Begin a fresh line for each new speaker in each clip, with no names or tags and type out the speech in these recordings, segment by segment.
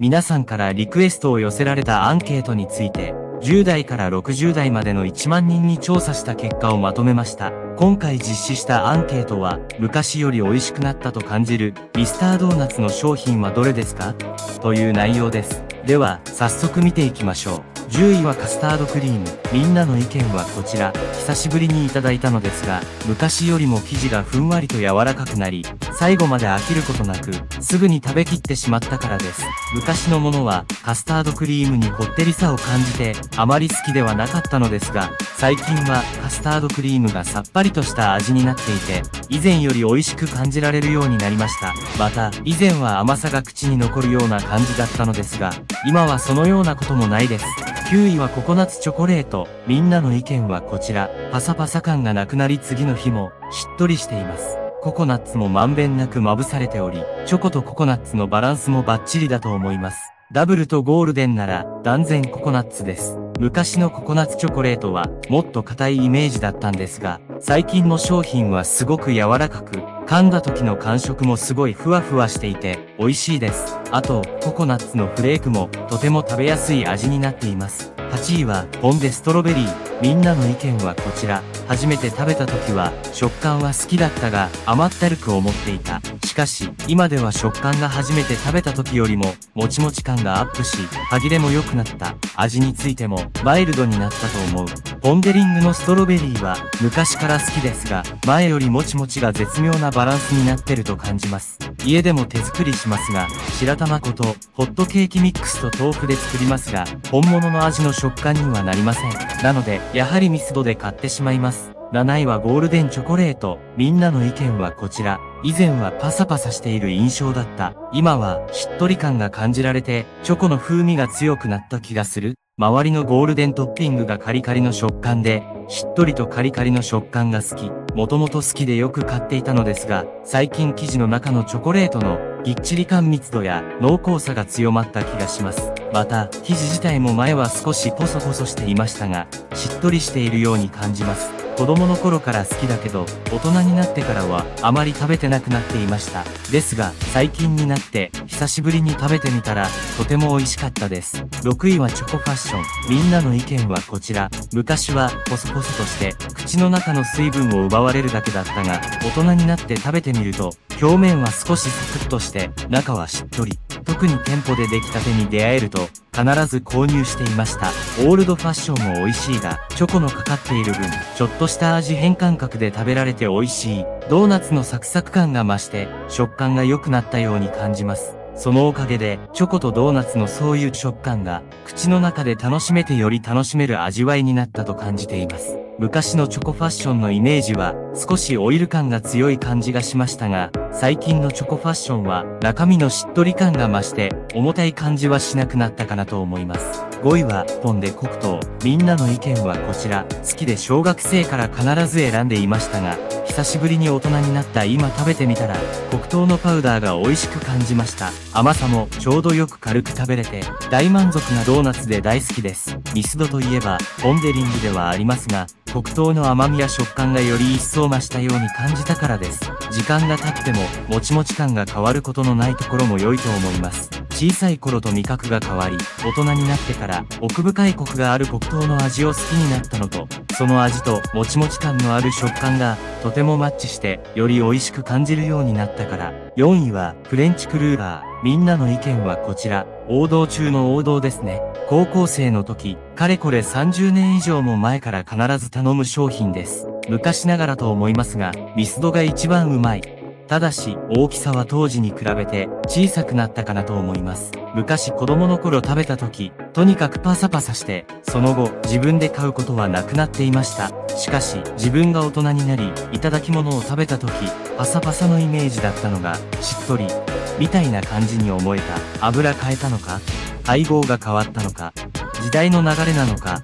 皆さんからリクエストを寄せられたアンケートについて、10代から60代までの1万人に調査した結果をまとめました。今回実施したアンケートは、昔より美味しくなったと感じる、ミスタードーナツの商品はどれですか？という内容です。では、早速見ていきましょう。10位はカスタードクリーム。みんなの意見はこちら。久しぶりにいただいたのですが、昔よりも生地がふんわりと柔らかくなり、最後まで飽きることなく、すぐに食べきってしまったからです。昔のものは、カスタードクリームにこってりさを感じて、あまり好きではなかったのですが、最近はカスタードクリームがさっぱりとした味になっていて、以前より美味しく感じられるようになりました。また、以前は甘さが口に残るような感じだったのですが、今はそのようなこともないです。9位はココナッツチョコレート。みんなの意見はこちら。パサパサ感がなくなり次の日もしっとりしています。ココナッツもまんべんなくまぶされており、チョコとココナッツのバランスもバッチリだと思います。ダブルとゴールデンなら断然ココナッツです。昔のココナッツチョコレートはもっと硬いイメージだったんですが、最近の商品はすごく柔らかく、噛んだ時の感触もすごいふわふわしていて美味しいです。あと、ココナッツのフレークもとても食べやすい味になっています。8位はポンデストロベリー。みんなの意見はこちら。初めて食べた時は食感は好きだったが甘ったるく思っていた。しかし今では食感が初めて食べた時よりももちもち感がアップし歯切れも良くなった。味についてもマイルドになったと思う。ポンデリングのストロベリーは昔から好きですが前よりもちもちが絶妙なバランスになってると感じます。家でも手作りしますが白玉粉とホットケーキミックスと豆腐で作りますが本物の味の食感にはなりません。なのでやはりミスドで買ってしまいます。7位はゴールデンチョコレート。みんなの意見はこちら。以前はパサパサしている印象だった。今はしっとり感が感じられて、チョコの風味が強くなった気がする。周りのゴールデントッピングがカリカリの食感で、しっとりとカリカリの食感が好き。もともと好きでよく買っていたのですが、最近生地の中のチョコレートのぎっちり感密度や濃厚さが強まった気がします。また、生地自体も前は少しポソポソしていましたが、しっとりしているように感じます。子供の頃から好きだけど、大人になってからはあまり食べてなくなっていました。ですが、最近になって久しぶりに食べてみたら、とても美味しかったです。6位はチョコファッション。みんなの意見はこちら。昔はポソポソとして、口の中の水分を奪われるだけだったが、大人になって食べてみると、表面は少しサクッとして、中はしっとり。特に店舗で出来たてに出会えると、必ず購入していました。オールドファッションも美味しいが、チョコのかかっている分、ちょっとした味変感覚で食べられて美味しい。ドーナツのサクサク感が増して、食感が良くなったように感じます。そのおかげで、チョコとドーナツのそういう食感が、口の中で楽しめてより楽しめる味わいになったと感じています。昔のチョコファッションのイメージは少しオイル感が強い感じがしましたが、最近のチョコファッションは中身のしっとり感が増して重たい感じはしなくなったかなと思います。5位はポンで黒糖。みんなの意見はこちら。好きで小学生から必ず選んでいましたが、久しぶりに大人になった今食べてみたら、黒糖のパウダーが美味しく感じました。甘さもちょうどよく軽く食べれて、大満足なドーナツで大好きです。ミスドといえば、ポンデリングではありますが、黒糖の甘みや食感がより一層増したように感じたからです。時間が経っても、もちもち感が変わることのないところも良いと思います。小さい頃と味覚が変わり、大人になってから奥深いコクがある黒糖の味を好きになったのと、その味ともちもち感のある食感がとてもマッチして、より美味しく感じるようになったから。4位はフレンチクルーラー。みんなの意見はこちら。王道中の王道ですね。高校生の時、かれこれ30年以上も前から必ず頼む商品です。昔ながらと思いますが、ミスドが一番うまい。ただし、大きさは当時に比べて小さくなったかなと思います。昔子供の頃食べた時、とにかくパサパサして、その後自分で買うことはなくなっていました。しかし、自分が大人になり、いただき物を食べた時、パサパサのイメージだったのが、しっとり、みたいな感じに思えた。油変えたのか？配合が変わったのか？時代の流れなのか？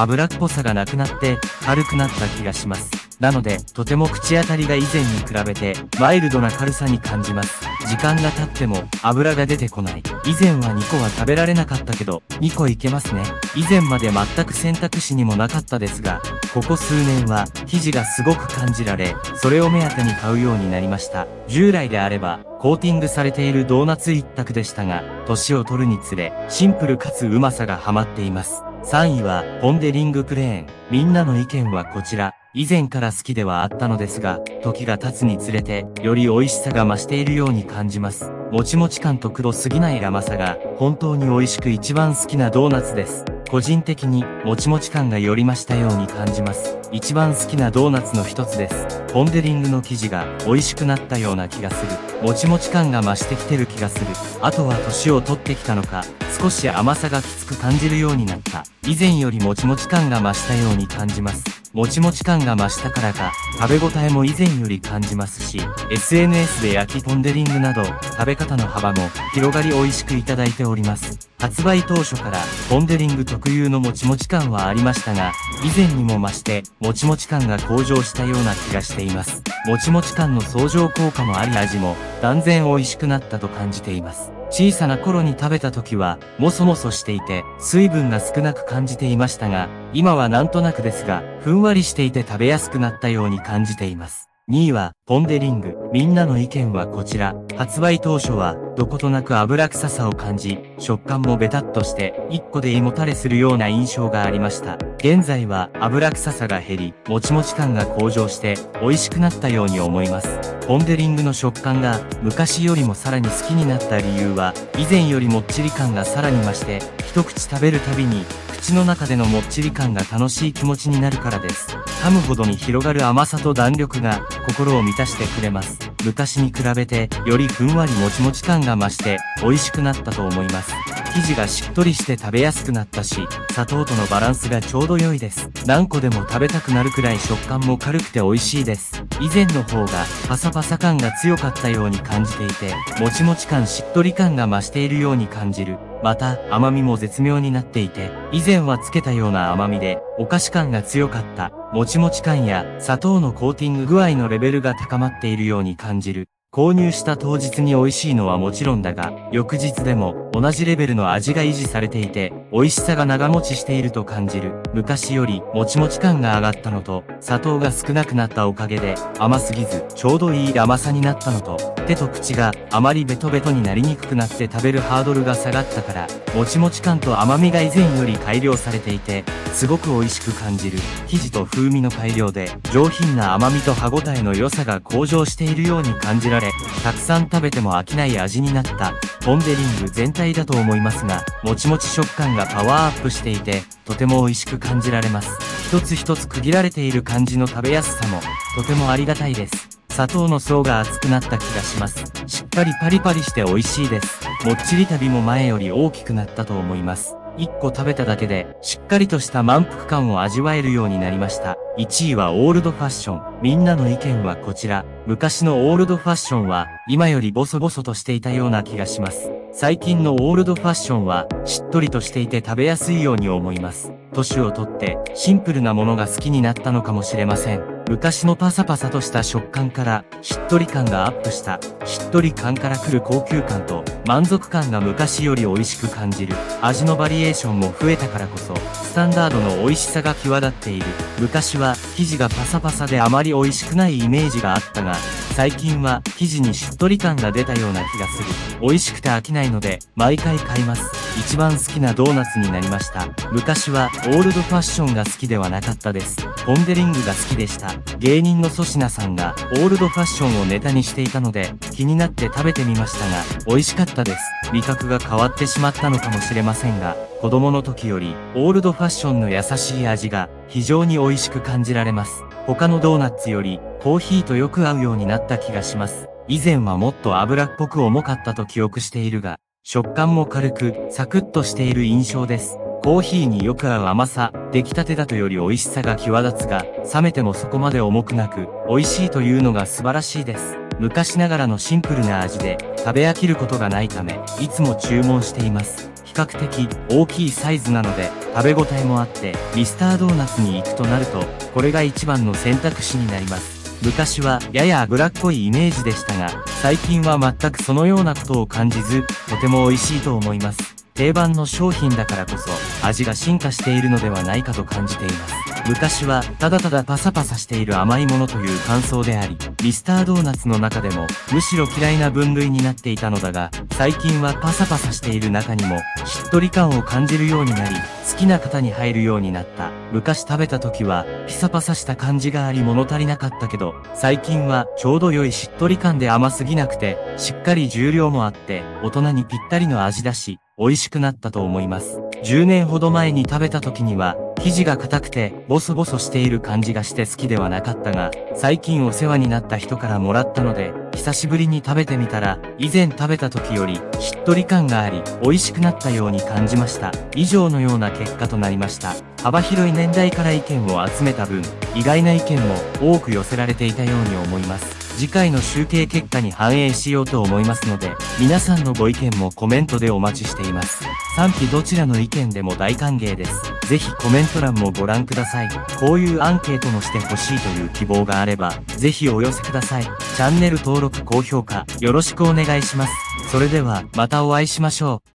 油っぽさがなくなって軽くなった気がします。なので、とても口当たりが以前に比べて、マイルドな軽さに感じます。時間が経っても、油が出てこない。以前は2個は食べられなかったけど、2個いけますね。以前まで全く選択肢にもなかったですが、ここ数年は、生地がすごく感じられ、それを目当てに買うようになりました。従来であれば、コーティングされているドーナツ一択でしたが、年を取るにつれ、シンプルかつうまさがハマっています。3位は、ポンデリングクレーン。みんなの意見はこちら。以前から好きではあったのですが、時が経つにつれて、より美味しさが増しているように感じます。もちもち感と黒すぎない甘さが、本当に美味しく一番好きなドーナツです。個人的に、もちもち感がよりましたように感じます。一番好きなドーナツの一つです。ポンデリングの生地が美味しくなったような気がする。もちもち感が増してきてる気がする。あとは年を取ってきたのか、少し甘さがきつく感じるようになった。以前よりもちもち感が増したように感じます。もちもち感が増したからか、食べ応えも以前より感じますし、SNS で焼きポンデリングなど、食べ方の幅も広がり美味しくいただいております。発売当初から、ポンデリング特有のもちもち感はありましたが、以前にも増して、もちもち感が向上したような気がしています。もちもち感の相乗効果もあり味も、断然美味しくなったと感じています。小さな頃に食べた時は、もそもそしていて、水分が少なく感じていましたが、今はなんとなくですが、ふんわりしていて食べやすくなったように感じています。2位は、ポンデリング。みんなの意見はこちら。発売当初は、どことなく油臭さを感じ、食感もベタっとして、1個で胃もたれするような印象がありました。現在は、油臭さが減り、もちもち感が向上して、美味しくなったように思います。ポンデリングの食感が、昔よりもさらに好きになった理由は、以前よりもっちり感がさらに増して、一口食べるたびに、口の中でのもっちり感が楽しい気持ちになるからです。噛むほどに広がる甘さと弾力が心を満たしてくれます。昔に比べてよりふんわりもちもち感が増して美味しくなったと思います。生地がしっとりして食べやすくなったし、砂糖とのバランスがちょうど良いです。何個でも食べたくなるくらい食感も軽くて美味しいです。以前の方がパサパサ感が強かったように感じていて、もちもち感しっとり感が増しているように感じる。また、甘みも絶妙になっていて、以前はつけたような甘みで、お菓子感が強かった、もちもち感や砂糖のコーティング具合のレベルが高まっているように感じる。購入した当日に美味しいのはもちろんだが、翌日でも同じレベルの味が維持されていて、美味しさが長持ちしていると感じる。昔よりもちもち感が上がったのと、砂糖が少なくなったおかげで、甘すぎず、ちょうどいい甘さになったのと、手と口があまりベトベトになりにくくなって食べるハードルが下がったから、もちもち感と甘みが以前より改良されていて、すごく美味しく感じる。生地と風味の改良で、上品な甘みと歯ごたえの良さが向上しているように感じられられ、たくさん食べても飽きない味になった、ポンデリング全体だと思いますが、もちもち食感がパワーアップしていて、とても美味しく感じられます。一つ一つ区切られている感じの食べやすさも、とてもありがたいです。砂糖の層が厚くなった気がします。しっかりパリパリして美味しいです。もっちり旅も前より大きくなったと思います。1個食べただけで、しっかりとした満腹感を味わえるようになりました。1位はオールドファッション。みんなの意見はこちら。昔のオールドファッションは、今よりボソボソとしていたような気がします。最近のオールドファッションは、しっとりとしていて食べやすいように思います。年をとって、シンプルなものが好きになったのかもしれません。昔のパサパサとした食感から、しっとり感がアップした、しっとり感からくる高級感と、満足感が昔より美味しく感じる。味のバリエーションも増えたからこそ、スタンダードの美味しさが際立っている。昔は、生地がパサパサであまり美味しくないイメージがあったが、最近は生地にしっとり感が出たような気がする。美味しくて飽きないので、毎回買います。一番好きなドーナツになりました。昔はオールドファッションが好きではなかったです。ポンデリングが好きでした。芸人の粗品さんがオールドファッションをネタにしていたので、気になって食べてみましたが、美味しかったです。味覚が変わってしまったのかもしれませんが、子供の時よりオールドファッションの優しい味が非常に美味しく感じられます。他のドーナツよりコーヒーとよく合うようになった気がします。以前はもっと油っぽく重かったと記憶しているが、食感も軽く、サクッとしている印象です。コーヒーによく合う甘さ、出来たてだとより美味しさが際立つが、冷めてもそこまで重くなく、美味しいというのが素晴らしいです。昔ながらのシンプルな味で、食べ飽きることがないため、いつも注文しています。比較的大きいサイズなので、食べ応えもあって、ミスタードーナツに行くとなると、これが一番の選択肢になります。昔はやや脂っこいイメージでしたが、最近は全くそのようなことを感じず、とても美味しいと思います。定番の商品だからこそ、味が進化しているのではないかと感じています。昔は、ただただパサパサしている甘いものという感想であり、ミスタードーナツの中でも、むしろ嫌いな分類になっていたのだが、最近はパサパサしている中にも、しっとり感を感じるようになり、好きな方に入るようになった。昔食べた時は、ピサパサした感じがあり物足りなかったけど、最近はちょうど良いしっとり感で甘すぎなくて、しっかり重量もあって、大人にぴったりの味だし、美味しくなったと思います。10年ほど前に食べた時には、生地が硬くて、ボソボソしている感じがして好きではなかったが、最近お世話になった人からもらったので、久しぶりに食べてみたら、以前食べた時より、しっとり感があり、美味しくなったように感じました。以上のような結果となりました。幅広い年代から意見を集めた分、意外な意見も多く寄せられていたように思います。次回の集計結果に反映しようと思いますので、皆さんのご意見もコメントでお待ちしています。賛否どちらの意見でも大歓迎です。ぜひコメント欄もご覧ください。こういうアンケートもしてほしいという希望があれば、ぜひお寄せください。チャンネル登録高評価、よろしくお願いします。それでは、またお会いしましょう。